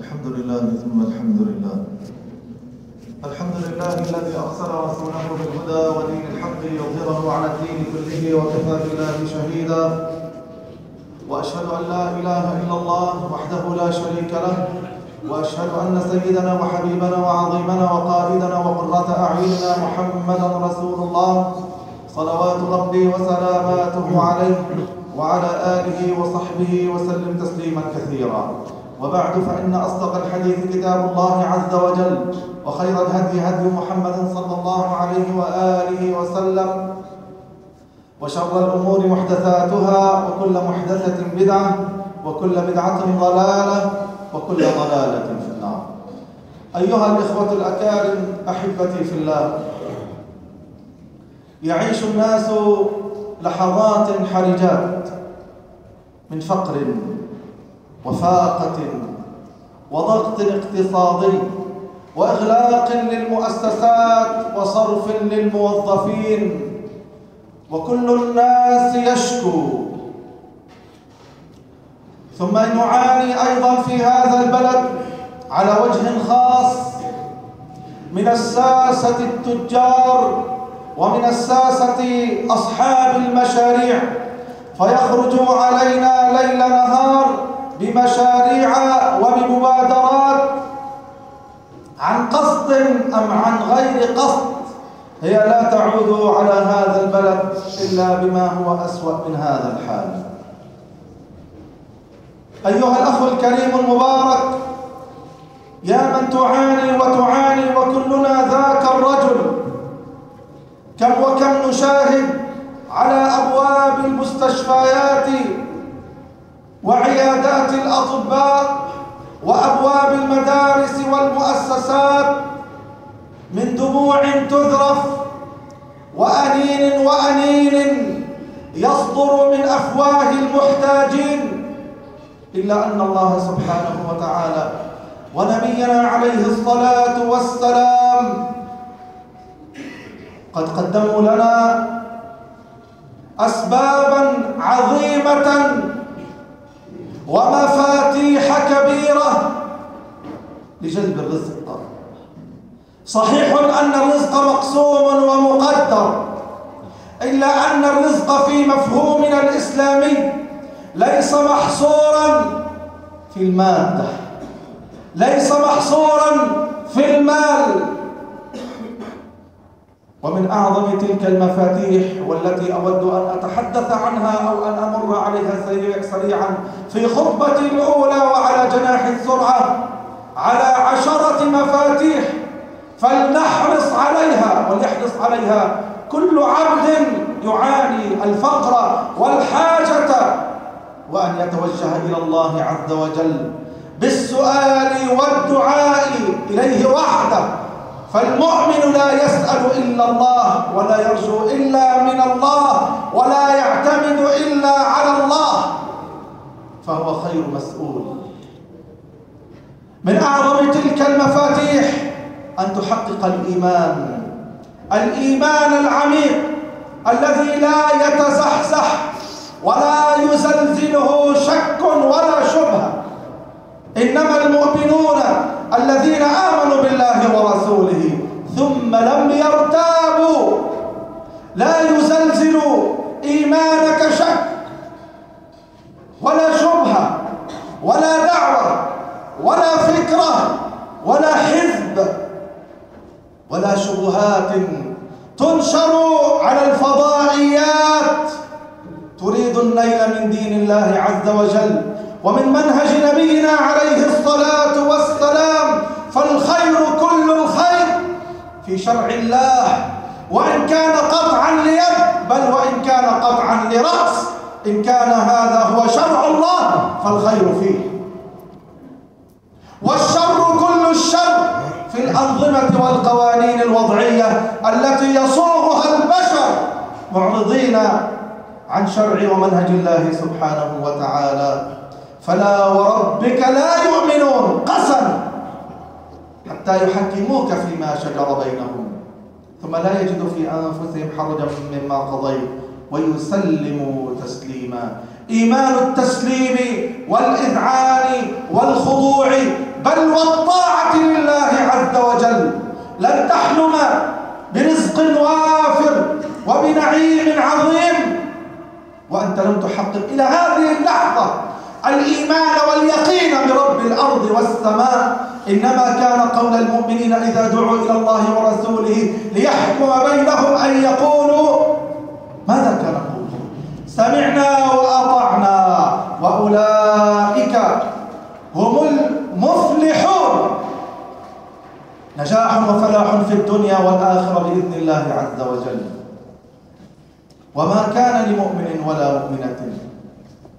الحمد لله ثم الحمد لله الحمد لله الذي أرسل رسوله بالهدى ودين الحق ليظهره على الدين كله وكفى بالله شهيدا. وأشهد أن لا إله إلا الله وحده لا شريك له. وأشهد أن سيدنا وحبيبنا وعظيمنا وقائدنا وقرة أعيننا محمدا رسول الله. صلوات ربي وسلاماته عليه وعلى آله وصحبه وسلم تسليما كثيرا. وبعد فإن أصدق الحديث كتاب الله عز وجل وخير الهدي هدي محمد صلى الله عليه وآله وسلم وشر الأمور محدثاتها وكل محدثة بدعة وكل بدعة ضلالة وكل ضلالة في النار. أيها الإخوة الأكارم أحبتي في الله يعيش الناس لحظات حرجات من فقر وفاقة وضغط اقتصادي وإغلاق للمؤسسات وصرف للموظفين وكل الناس يشكو. ثم نعاني أيضا في هذا البلد على وجه خاص من الساسة التجار ومن الساسة أصحاب المشاريع فيخرجوا علينا ليل نهار بمشاريع وبمبادرات عن قصد أم عن غير قصد هي لا تعود على هذا البلد إلا بما هو أسوأ من هذا الحال. أيها الأخ الكريم المبارك يا من تعاني وتعاني وكلنا ذاك الرجل كم وكم نشاهد على أبواب المستشفيات وعيادات الأطباء وأبواب المدارس والمؤسسات من دموع تذرف وأنين وأنين يصدر من أفواه المحتاجين إلا أن الله سبحانه وتعالى ونبينا عليه الصلاة والسلام قد قدموا لنا أسبابا عظيمة ومفاتيح كبيرة لجلب الرزق. صحيح أن الرزق مقسوم ومقدر إلا أن الرزق في مفهومنا الإسلامي ليس محصورا في المادة ليس محصورا في المال. ومن أعظم تلك المفاتيح والتي أود أن أتحدث عنها أو أن أمر عليها سريعا في خطبتي الأولى وعلى جناح السرعة على عشرة مفاتيح فلنحرص عليها وليحرص عليها كل عبد يعاني الفقر والحاجة وأن يتوجه إلى الله عز وجل بالسؤال والدعاء إليه وحده. فالمؤمن لا يسأل إلا الله ولا يرجو إلا من الله ولا يعتمد إلا على الله فهو خير مسؤول. من أعظم تلك المفاتيح أن تحقق الإيمان. الإيمان العميق الذي لا يتزحزح ولا يزلزله شك ولا شبهة. إنما المؤمنون الذين آمنوا بالله ورسوله لم يرتابوا. لا يزلزل إيمانك شك. ولا شبهة. ولا دعوة. ولا فكرة. ولا حزب. ولا شبهات تنشر على الفضائيات. تريد النيل من دين الله عز وجل. ومن منهج نبينا عليه الصلاة والسلام. فالخير كل الخير في شرع الله. وإن كان قطعا ليد بل وإن كان قطعا لرأس. إن كان هذا هو شرع الله فالخير فيه. والشر كل الشر في الأنظمة والقوانين الوضعية التي يصوغها البشر معرضين عن شرع ومنهج الله سبحانه وتعالى. فلا وربك لا يؤمنون. قسم حتى يحكموك فيما شجر بينهم ثم لا يجدوا في أنفسهم حرجا مما قضيت ويسلموا تسليما. إيمان التسليم والإذعان والخضوع بل والطاعة لله عز وجل. لن تحلم برزق وافر وبنعيم عظيم وأنت لم تحقق إلى هذه اللحظة. الإيمان واليقين برب الأرض والسماء. إنما كان قول المؤمنين إذا دعوا إلى الله ورسوله ليحكم بينهم أن يقولوا ماذا كان نقول سمعنا وأطعنا. وأولئك هم المفلحون. نجاح وفلاح في الدنيا والآخرة بإذن الله عز وجل. وما كان لمؤمن ولا مؤمنة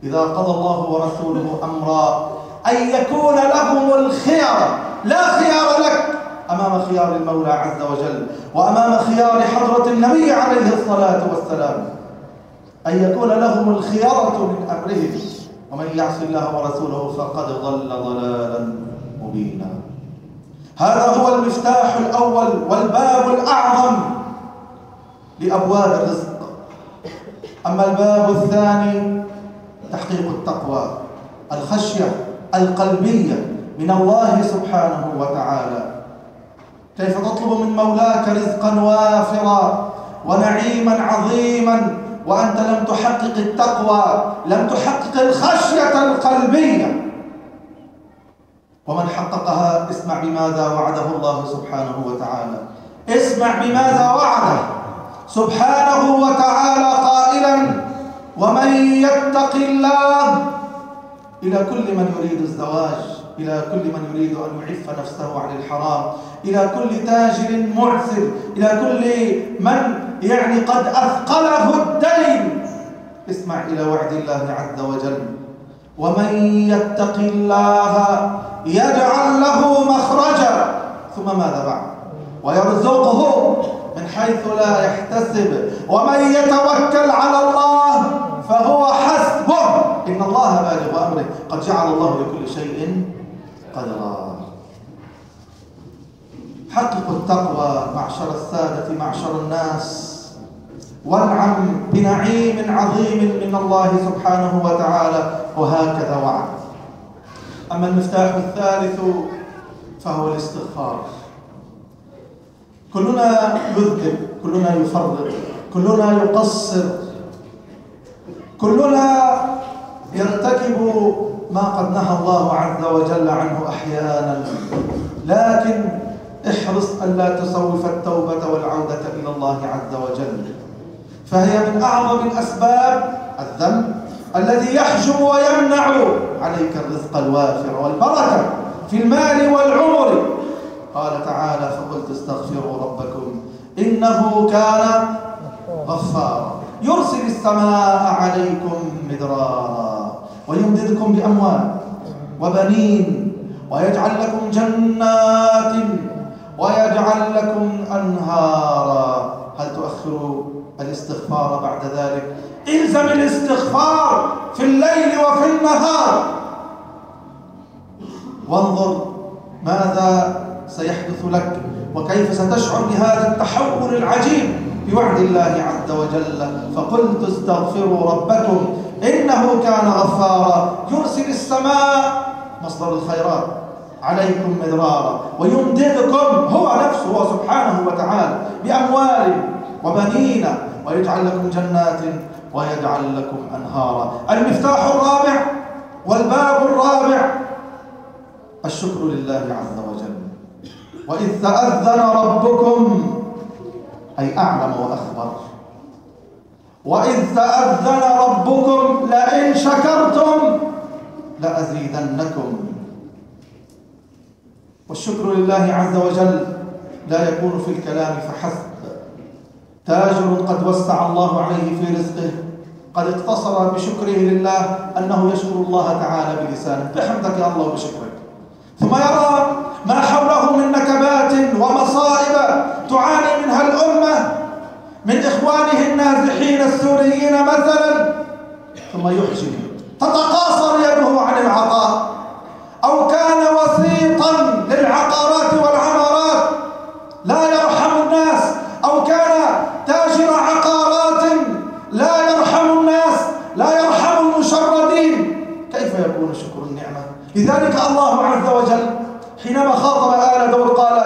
إذا قضى الله ورسوله أمرا أن يكون لهم الخيار لا خيار لك أمام خيار المولى عز وجل وأمام خيار حضرة النبي عليه الصلاة والسلام. أن يكون لهم الخيارة من أمرهم ومن يعص الله ورسوله فقد ضل ضلالا مبينا. هذا هو المفتاح الأول والباب الأعظم لأبواب الرزق. أما الباب الثاني تحقيق التقوى الخشية القلبية من الله سبحانه وتعالى. كيف تطلب من مولاك رزقا وافرا ونعيما عظيما وأنت لم تحقق التقوى لم تحقق الخشية القلبية. ومن حققها اسمع بماذا وعده الله سبحانه وتعالى. اسمع بماذا وعده. سبحانه وتعالى قائلا ومن يتق الله إلى كل من يريد الزواج إلى كل من يريد أن يعف نفسه عن الحرام إلى كل تاجر معسر إلى كل من يعني قد أثقله الدين. اسمع إلى وعد الله عز وجل. ومن يتق الله يجعل له مخرجا. ثم ماذا بعد؟ ويرزقه من حيث لا يحتسب. ومن يتوكل على الله فهو حسبه إن الله بالغ أمره. قد جعل الله لكل شيء قدرا. حققوا التقوى معشر السادة معشر الناس. وانعم بنعيم عظيم من الله سبحانه وتعالى. وهكذا وعد. أما المفتاح الثالث فهو الاستغفار. كلنا يذنب كلنا يفرط كلنا يقصر. كلنا يرتكب ما قد نهى الله عز وجل عنه أحيانا. لكن احرص ألا تسوف التوبة والعودة إلى الله عز وجل. فهي من أعظم الأسباب الذنب الذي يحجب ويمنع عليك الرزق الوافر والبركة في المال والعمر. قال تعالى فقلت استغفروا ربكم إنه كان السماء عليكم مدرارا ويمددكم بأموال وبنين ويجعل لكم جنات ويجعل لكم أنهارا. هل تؤخروا الاستغفار بعد ذلك؟ الزم الاستغفار في الليل وفي النهار. وانظر ماذا سيحدث لك وكيف ستشعر بهذا التحول العجيب. بوعد الله عز وجل. فقلت استغفروا ربكم إنه كان غفارا. يرسل السماء مصدر الخيرات عليكم مدرارا. ويمددكم هو نفسه هو سبحانه وتعالى بأموال وبنين ويجعل لكم جنات ويجعل لكم أنهارا. المفتاح الرابع والباب الرابع الشكر لله عز وجل. وإذ تأذن ربكم أي أعلم وأخبر. وإذ تأذن ربكم لئن شكرتم لأزيدنكم. والشكر لله عز وجل لا يكون في الكلام فحسب. تاجر قد وسع الله عليه في رزقه. قد اقتصر بشكره لله أنه يشكر الله تعالى بلسانه. بحمدك يا الله وبشكرك. ثم يرى ما حوله من نكبات ومصائب تعاني منها الأمة من إخوانه النازحين السوريين مثلا. ثم يحجب تتقاصر يده عن العطاء. أو كان وسيطا للعقارات والعمارات لا يرحم الناس. أو كان تاجر عقارات لا يرحم الناس لا يرحم المشردين. كيف يكون شكر النعمة؟ لذلك الله عز وجل حينما خاطب آل دور قال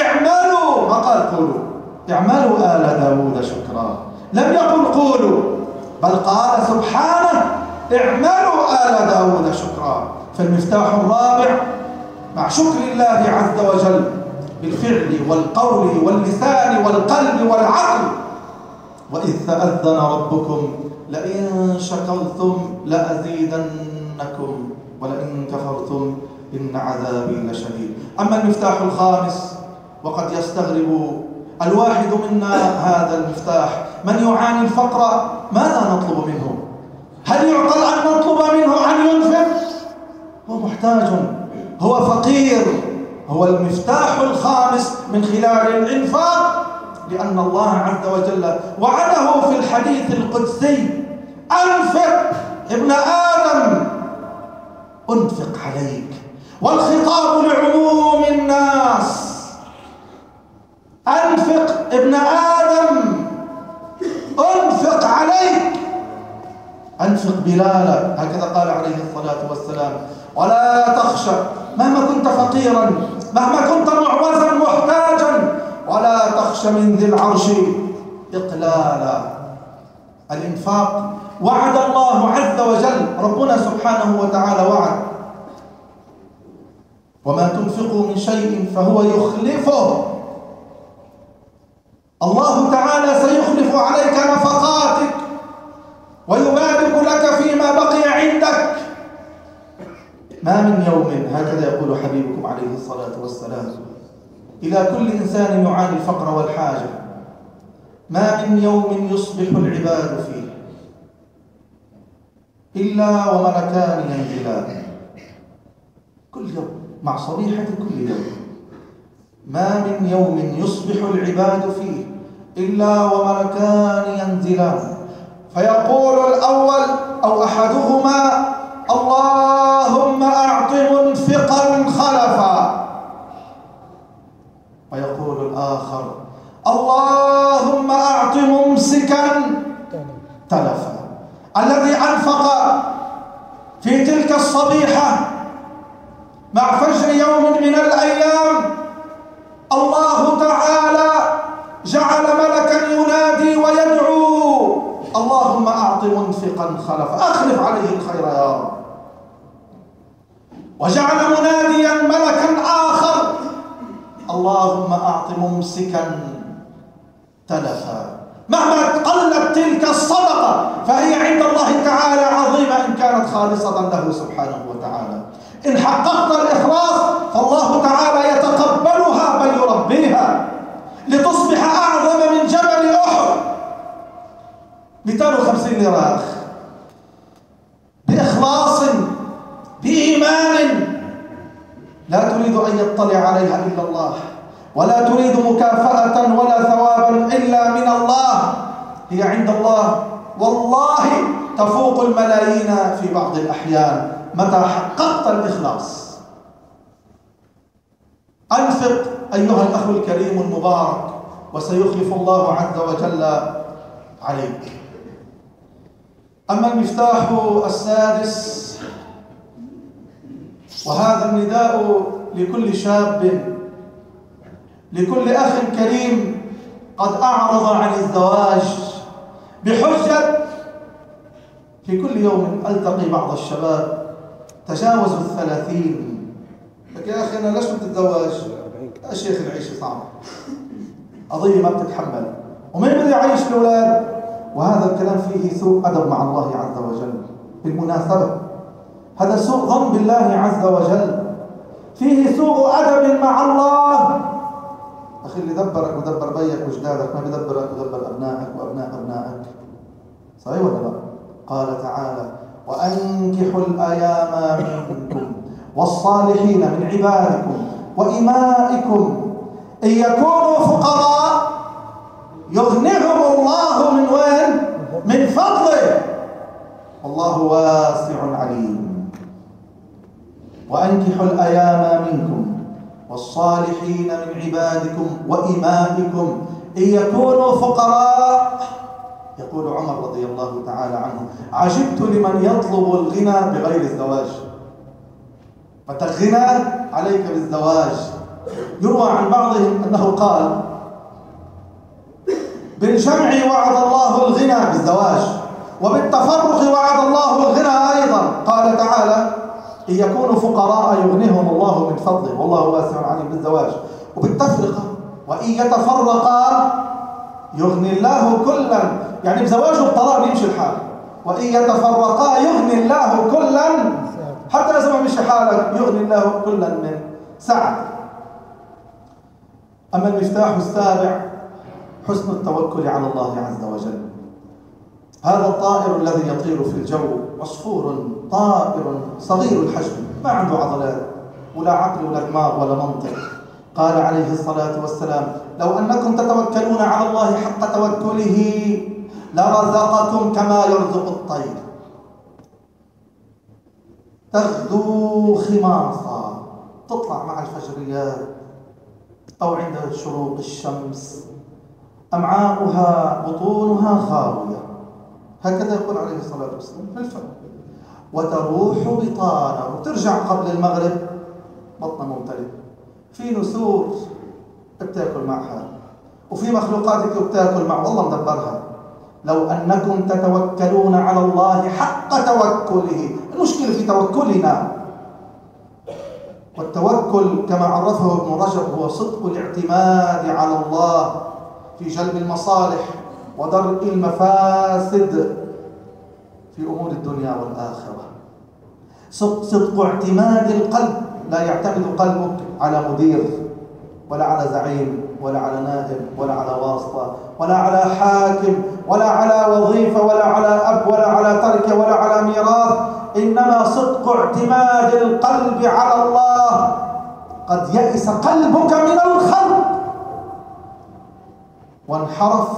اعمل قال قولوا. اعملوا آل داود شكرا. لم يقل قولوا بل قال سبحانه اعملوا آل داود شكرا. فالمفتاح الرابع مع شكر الله عز وجل بالفعل والقول واللسان والقلب والعقل. وإذ تأذن ربكم لئن شكرتم لأزيدنكم ولئن كفرتم إن عذابي لشديد. أما المفتاح الخامس وقد يستغرب الواحد منا هذا المفتاح. من يعاني الفقر ماذا نطلب منه؟ هل يعقل أن نطلب منه أن ينفق؟ هو محتاج هو فقير هو المفتاح الخامس من خلال الإنفاق لأن الله عز وجل وعده في الحديث القدسي أنفق ابن آدم أنفق عليك. والخطاب لعموم الناس أنفق ابن آدم. أنفق عليك. أنفق بلالا. هكذا قال عليه الصلاة والسلام. ولا تخشى مهما كنت فقيرا مهما كنت معوزا محتاجا. ولا تخشى من ذي العرش. إقلالا. الإنفاق. وعد الله عز وجل. ربنا سبحانه وتعالى وعد. وما تنفقوا من شيء فهو يخلفه. الله تعالى سيخلف عليك نفقاتك ويبارك لك فيما بقي عندك. ما من يوم هكذا يقول حبيبكم عليه الصلاة والسلام. إلى كل إنسان يعاني الفقر والحاجة. ما من يوم يصبح العباد فيه. إلا وملكان ينزلان. كل يوم مع صبيحة كل يوم. ما من يوم يصبح العباد فيه. إلا وملكان ينزلان. فيقول الأول أو أحدهما اللهم أعط منفقا خلفا. ويقول الآخر اللهم أعط ممسكا تلفا. الذي أنفق في تلك الصبيحة مع فجر يوم من الأيام الله تعالى جعل ملكا ينادي ويدعو. اللهم أعط منفقا خلفا أخلف عليه الخير يا رب وجعل مناديا ملكا آخر. اللهم أعط ممسكا تلفا. مهما قلت تلك الصدقة فهي عند الله تعالى عظيمة. إن كانت خالصة له سبحانه وتعالى. إن حققت الإخلاص فالله تعالى يتقبلها بل يربيها. لتصبح أعظم من جبل أحد. 250 لراخ بإخلاص بإيمان. لا تريد أن يطلع عليها إلا الله. ولا تريد مكافأة ولا ثوابا إلا من الله. هي عند الله. والله تفوق الملايين في بعض الأحيان. متى حققت الإخلاص؟ أنفق أيها الأخ الكريم المبارك وسيخلف الله عز وجل عليك. أما المفتاح السادس وهذا النداء لكل شاب لكل أخ كريم قد أعرض عن الزواج بحجة في كل يوم ألتقي بعض الشباب تجاوزوا الثلاثين. لك يا أخي أنا ليش بتتزوج؟ يا شيخ العيشة صعبة قضية ما بتتحمل. ومين بده يعيش الأولاد؟ وهذا الكلام فيه سوء أدب مع الله عز وجل. بالمناسبة هذا سوء ظن بالله عز وجل. فيه سوء أدب مع الله. أخي اللي دبرك ودبر بيك وجدادك ما بدبرك ودبر أبنائك وأبناء أبنائك. صحيح ولا لا؟ قال تعالى وأنكحوا الأيام منكم. والصالحين من عبادكم وإمائكم. إن يكونوا فقراء يغنيهم الله من وين؟ من فضله. والله واسع عليم. وأنكحوا الأيام منكم والصالحين من عبادكم وإمائكم. إن يكونوا فقراء يقول عمر رضي الله تعالى عنه عجبت لمن يطلب الغنى بغير الزواج. فتغنى عليك بالزواج. يروى عن بعضهم أنه قال بالجمع وعد الله الغنى بالزواج وبالتفرق وعد الله الغنى أيضا. قال تعالى إن يكونوا فقراء يغنيهم الله من فضله والله واسع عليم بالزواج. وبالتفرقة وإن يتفرقا يغني الله كلا. يعني بزواجه الطلاق بيمشي الحال. وإن يتفرقا يغني الله كلا. حتى لو ما مشي حالك يغني الله كلا من سعة أما المفتاح السابع حسن التوكل على الله عز وجل. هذا الطائر الذي يطير في الجو عصفور طائر صغير الحجم ما عنده عضلات ولا عقل ولا دماغ ولا منطق. قال عليه الصلاة والسلام لو أنكم تتوكلون على الله حق توكله لرزقكم كما يرزق الطير. تغدو خماصا. تطلع مع الفجريات أو عند شروق الشمس. أمعاؤها بطونها خاوية. هكذا يقول عليه الصلاة والسلام في الفم وتروح بطانا وترجع قبل المغرب. بطنها ممتلئ. في نسور بتأكل معها. وفي مخلوقات بتاكل مع والله مدبرها. لو أنكم تتوكلون على الله حق توكله المشكلة في توكلنا. والتوكل كما عرفه ابن رجب هو صدق الاعتماد على الله في جلب المصالح ودرء المفاسد في أمور الدنيا والآخرة. صدق اعتماد القلب. لا يعتمد قلبك على مدير ولا على زعيم. ولا على نائب ولا على واسطة ولا على حاكم ولا على وظيفة ولا على أب ولا على تركة ولا على ميراث. إنما صدق اعتماد القلب على الله. قد يئس قلبك من الخلق. وانحرف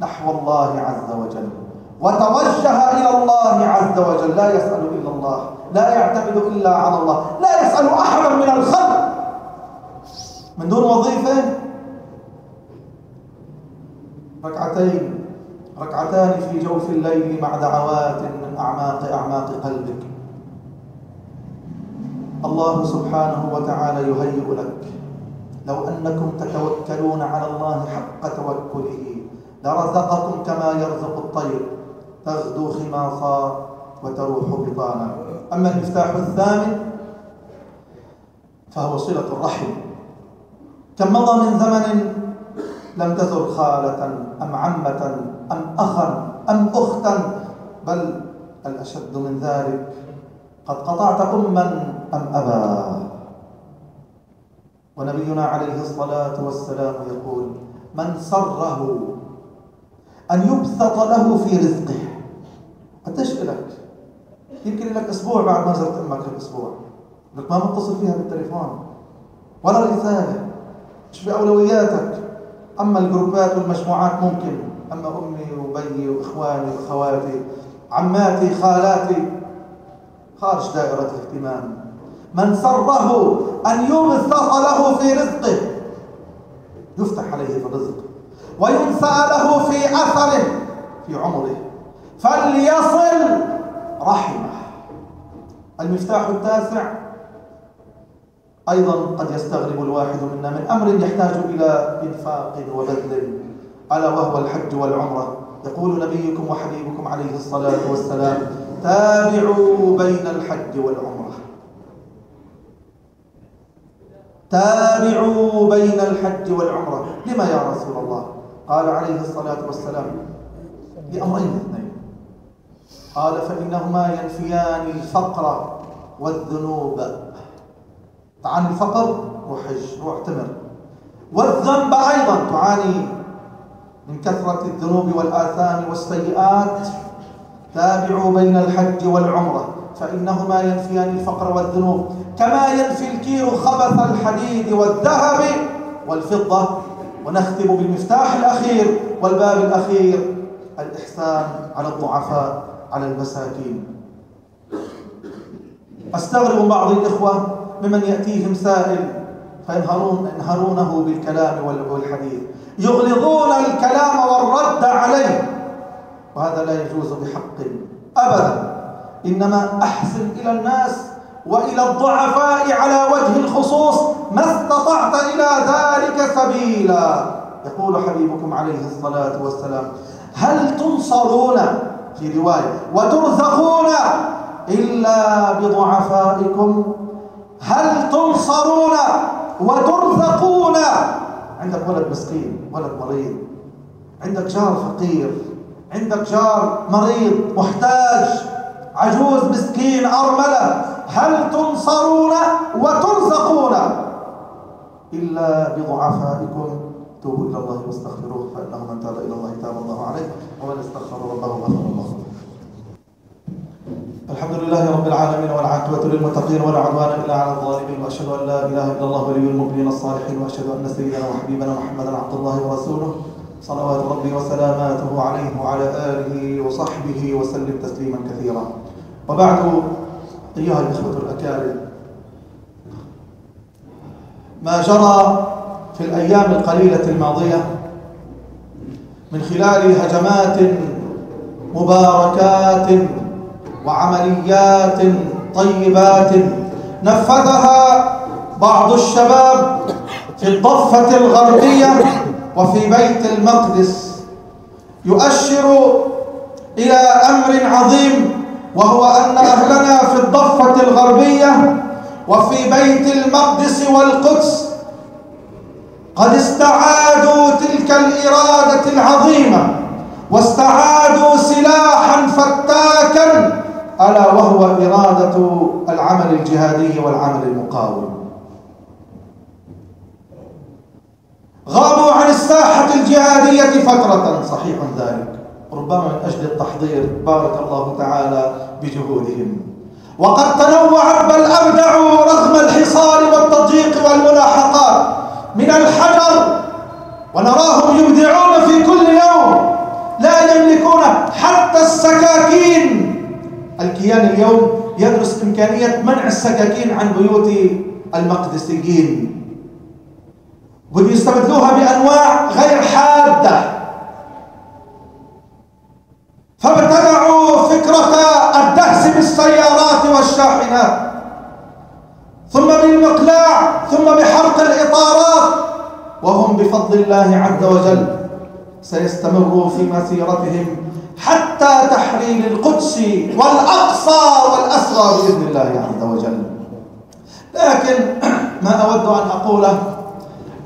نحو الله عز وجل. وتوجه إلى الله عز وجل. لا يسأل إلا الله. لا يعتمد إلا على الله. لا يسأل أحدا من الخلق. من دون وظيفة ركعتين. ركعتان في جوف الليل مع دعوات من أعماق أعماق قلبك. الله سبحانه وتعالى يهيئ لك. لو أنكم تتوكلون على الله حق توكله لرزقكم كما يرزق الطير. تغدو خماصا وتروح بطانا. أما المفتاح الثامن فهو صلة الرحم. كم مضى من زمن لم تزر خالة أم عمة أم أخا أم أختا بل الأشد من ذلك. قد قطعت أما أم أبا. ونبينا عليه الصلاة والسلام يقول من سره أن يبسط له في رزقه. قديش لك يمكن لك أسبوع بعد ما زرت أمك الأسبوع. لك ما متصل فيها بالتليفون. ولا رسالة. مش بأولوياتك أما الجروبات والمجموعات ممكن. أما أمي وبيي وإخواني وأخواتي عماتي خالاتي. خارج دائرة اهتمام من سره أن يبسط له في رزقه. يفتح عليه في الرزق. وينسى له في أثره في عمره. فليصل رحمه. المفتاح التاسع أيضا قد يستغرب الواحد منا من أمر يحتاج إلى إنفاق وبذل ألا وهو الحج والعمرة؟ يقول نبيكم وحبيبكم عليه الصلاة والسلام تابعوا بين الحج والعمرة. تابعوا بين الحج والعمرة. لما يا رسول الله؟ قال عليه الصلاة والسلام لأمرين اثنين. قال فإنهما ينفيان الفقر والذنوب. تعاني الفقر روح حج روح اعتمر والذنب أيضا تعاني من كثرة الذنوب والآثام والسيئات. تابعوا بين الحج والعمرة فإنهما ينفيان الفقر والذنوب. كما ينفي الكير خبث الحديد والذهب والفضة. ونختم بالمفتاح الأخير والباب الأخير الإحسان على الضعفاء على المساكين. أستغرب بعض الإخوة ممن يأتيهم سائل فينهرون ينهرونه بالكلام والحديث. يغلظون الكلام والرد عليه. وهذا لا يجوز بحق أبدا. إنما أحسن إلى الناس وإلى الضعفاء على وجه الخصوص ما استطعت إلى ذلك سبيلا. يقول حبيبكم عليه الصلاة والسلام هل تنصرون في رواية وترزقون إلا بضعفائكم؟ هل تنصرون وترزقون؟ عندك ولد مسكين ولد مريض. عندك جار فقير. عندك جار مريض محتاج. عجوز مسكين أرملة. هل تنصرون وترزقون؟ إلا بضعفائكم. توبوا إلى الله واستغفروه فإنه من تاب إلى الله تاب الله عليه. ومن استغفر ربه غفر الله الحمد لله رب العالمين والعاقبة للمتقين ولا عدوان إلا على الظالمين وأشهد أن لا إله إلا الله ولي المؤمنين الصالحين وأشهد أن سيدنا وحبيبنا محمدا عبد الله ورسوله صلوات ربي وسلاماته عليه وعلى آله وصحبه وسلم تسليما كثيرا. وبعد أيها الإخوة الأكارم ما جرى في الأيام القليلة الماضية من خلال هجمات مباركات وعمليات طيبات. نفذها بعض الشباب في الضفة الغربية وفي بيت المقدس. يؤشر إلى أمر عظيم وهو أن أهلنا في الضفة الغربية وفي بيت المقدس والقدس قد استعادوا تلك الإرادة العظيمة واستعادوا سلاحا فتاكا ألا وهو إرادة العمل الجهادي والعمل المقاوم. غابوا عن الساحة الجهادية فترة صحيح ذلك. ربما من أجل التحضير بارك الله تعالى بجهودهم. وقد تنوعت بل أبدعوا رغم الحصار والتضييق والملاحقات من الحجر ونراهم يبدعون في كل يوم لا يملكون حتى السكاكين. الكيان اليوم يدرس إمكانية منع السكاكين عن بيوت المقدسيين ويستبدلوها بأنواع غير حادة. فابتدعوا فكرة الدهس بالسيارات والشاحنات ثم بالمقلاع ثم بحرق الإطارات. وهم بفضل الله عز وجل سيستمروا في مسيرتهم حتى تحرير القدس والأقصى والأسرى بإذن الله عز وجل. لكن ما أود أن أقوله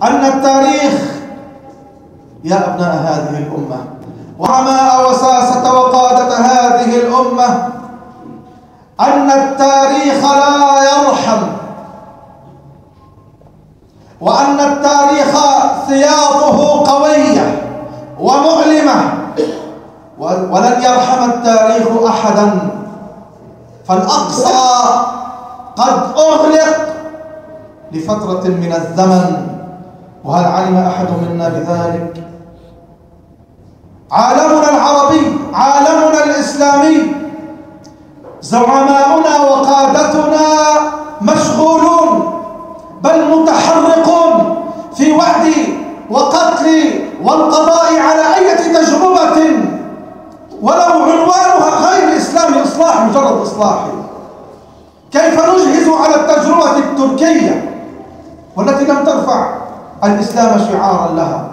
أن التاريخ يا أبناء هذه الأمة وعماء وساسة وقادة هذه الأمة أن التاريخ لا يرحم وأن التاريخ سياطه قوية ومؤلمة. ولن يرحم التاريخ أحدا. فالأقصى قد أغلق لفترة من الزمن. وهل علم أحد منا بذلك؟ عالمنا العربي عالمنا الإسلامي زعماؤنا وقادتنا مشغولون بل متحرقون في وعد وقتل والقضاء على أي تجربة ولو عنوانها غير إسلامي إصلاح إصلاحي كيف نجهز على التجربة التركية والتي لم ترفع الإسلام شعارا لها؟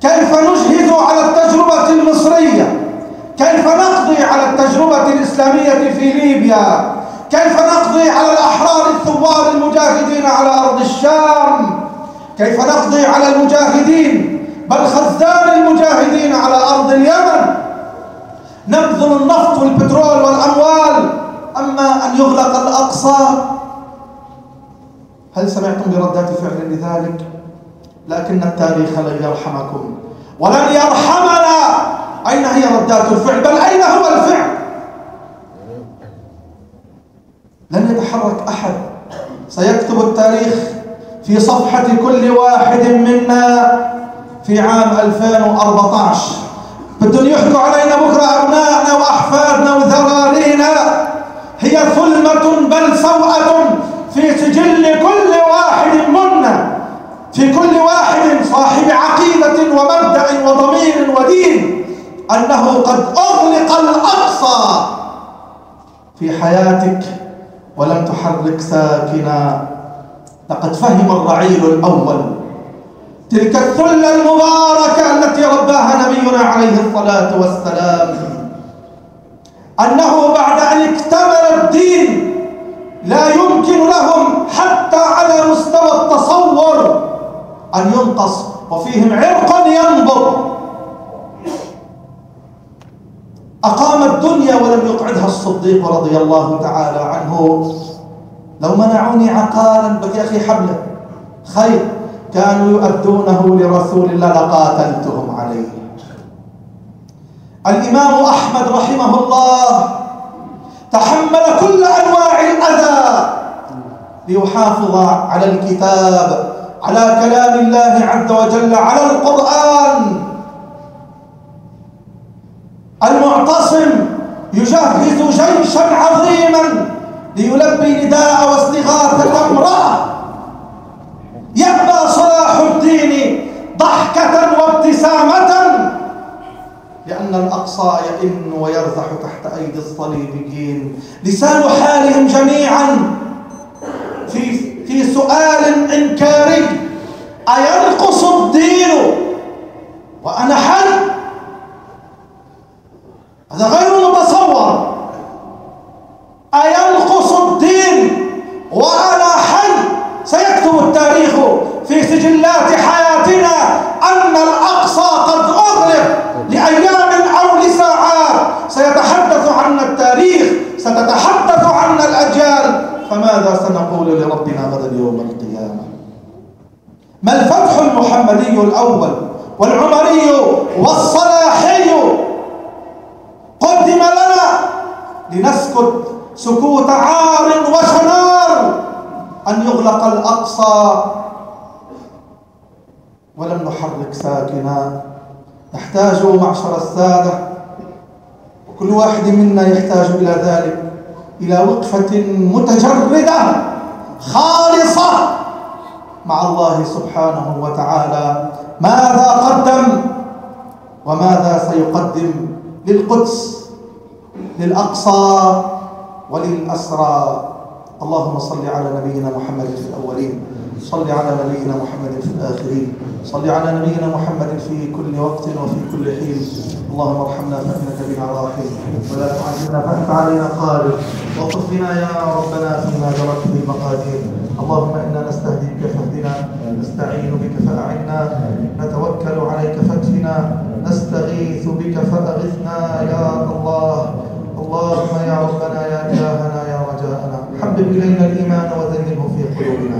كيف نجهز على التجربة المصرية؟ كيف نقضي على التجربة الإسلامية في ليبيا؟ كيف نقضي على الأحرار الثوار المجاهدين على أرض الشام؟ كيف نقضي على المجاهدين بل خزان المجاهدين على أرض اليمن؟ نبذل النفط والبترول والأموال أما أن يغلق الأقصى. هل سمعتم بردات فعل لذلك؟ لكن التاريخ لن يرحمكم. ولن يرحمنا! أين هي ردات الفعل؟ بل أين هو الفعل؟ لن يتحرك أحد. سيكتب التاريخ في صفحة كل واحد منا في عام 2014 بدهم يحكوا علينا بكرة أبنائنا وأحفادنا وذرارينا هي ظلمة بل سوءة في سجل كل واحد منا. في كل واحد صاحب عقيدة ومبدأ وضمير ودين. أنه قد أغلق الأقصى في حياتك ولم تحرك ساكنا. لقد فهم الرعيل الأول تلك الثلة المباركة التي رباها نبينا عليه الصلاة والسلام. أنه بعد أن اكتمل الدين لا يمكن لهم حتى على مستوى التصور أن ينقص وفيهم عرق ينبض أقام الدنيا ولم يقعدها الصديق رضي الله تعالى عنه. لو منعوني عقالا بك يا أخي حبلة. خير. كانوا يؤدونه لرسول الله لقاتلتهم عليه. الإمام أحمد رحمه الله تحمل كل أنواع الأذى ليحافظ على الكتاب على كلام الله عز وجل على القرآن. المعتصم يجهز جيشا عظيما ليلبي نداء واستغاثة امرأة. يأبى صلاح الدين ضحكة وابتسامة لأن الأقصى يئن ويرزح تحت أيدي الصليبيين. لسان حالهم جميعا في في سؤال إنكاري أينقص الدين وأنا حي هذا غير متصور أينقص الدين وأنا حي سيكتب التاريخ في سجلات حياتنا أن الأقصى قد أغلق لأيام أو لساعات سيتحدث عنا التاريخ ستتحدث عنا الأجيال فماذا لربنا غدا يوم القيامة. ما الفتح المحمدي الأول والعمري والصلاحي؟ قدم لنا لنسكت سكوت عار وشنار أن يغلق الأقصى. ولم نحرك ساكنا. نحتاج معشر السادة. وكل واحد منا يحتاج إلى ذلك إلى وقفة متجردة. خالصة. مع الله سبحانه وتعالى. ماذا قدم وماذا سيقدم للقدس للأقصى وللأسرى؟ اللهم صل على نبينا محمد في الأولين. صل على نبينا محمد في الآخرين. صل على نبينا محمد في كل وقت وفي كل حين. اللهم ارحمنا فإنك بنا راحم. ولا تعذبنا فأنت علينا قادر. وقف بنا يا ربنا فيما جرت به المقادير. اللهم إنا نستهديك فاهدنا. نستعين بك فأعنا. نتوكل عليك فاكفنا. نستغيث بك فأغثنا. يا الله. اللهم يا ربنا يا إلهنا يا رجاءنا حبب إلينا الإيمان وزينه في قلوبنا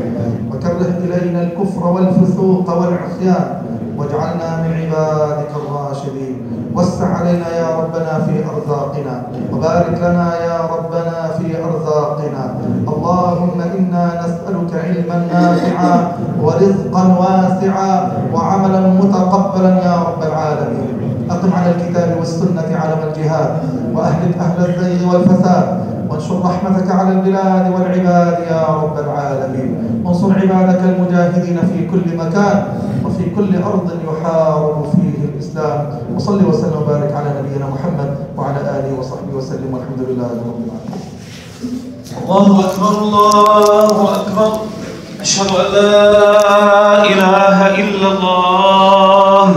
وكره إلينا الكفر والفسوق والعصيان. واجعلنا من عبادك الراشدين. وسع علينا يا ربنا في أرزاقنا. وبارك لنا يا ربنا في أرزاقنا. اللهم إنا نسألك علما نافعا ورزقا واسعا وعملا متقبلا يا رب العالمين. أقم على الكتاب والسنة علم الجهاد. وأهلك أهل الزيغ والفساد. وانشر رحمتك على البلاد والعباد يا رب العالمين. وانصر عبادك المجاهدين في كل مكان وفي كل أرض يحارب فيه الإسلام. وصل وسلم وبارك على نبينا محمد وعلى آله وصحبه وسلم. والحمد لله رب العالمين. الله أكبر الله أكبر. أشهد أن لا إله إلا الله.